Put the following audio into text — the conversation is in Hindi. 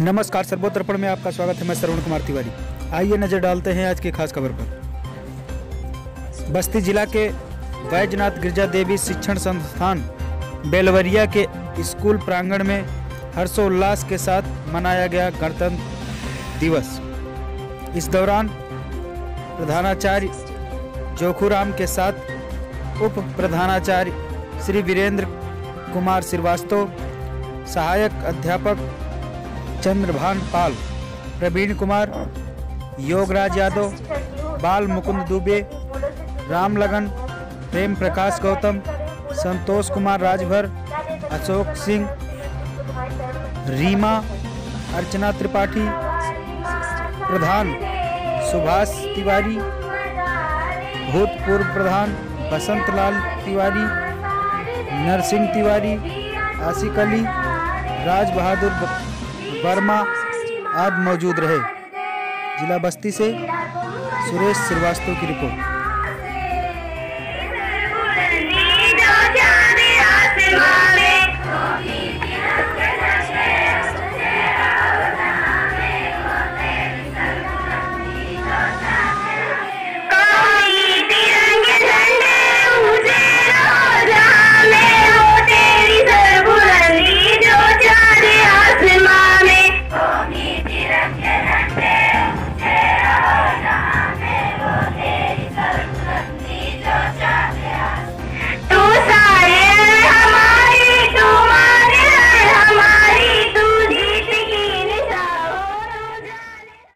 नमस्कार, सर्वोत्तरपण में आपका स्वागत है, मैं श्रवण कुमार तिवारी। आइए नज़र डालते हैं आज की खास खबर पर। बस्ती जिला के वैजनाथ गिरजा देवी शिक्षण संस्थान, बेलवरिया के स्कूल प्रांगण में हर्षोल्लास के साथ मनाया गया गणतंत्र दिवस। इस दौरान प्रधानाचार्य जोखूराम के साथ उप प्रधानाचार्य श्री वीरेंद्र कुमार श्रीवास्तव, सहायक अध्यापक चंद्रभान पाल, प्रवीण कुमार, योगराज यादव, बाल मुकुंद दुबे, राम लगन, प्रेम प्रकाश गौतम, संतोष कुमार राजभर, अशोक सिंह, रीमा, अर्चना त्रिपाठी, प्रधान, सुभाष तिवारी, भूतपूर्व प्रधान बसंत लाल तिवारी, नरसिंह तिवारी आसिक अली, राज बहादुर वर्मा आदि मौजूद रहे। जिला बस्ती से सुरेश श्रीवास्तव की रिपोर्ट।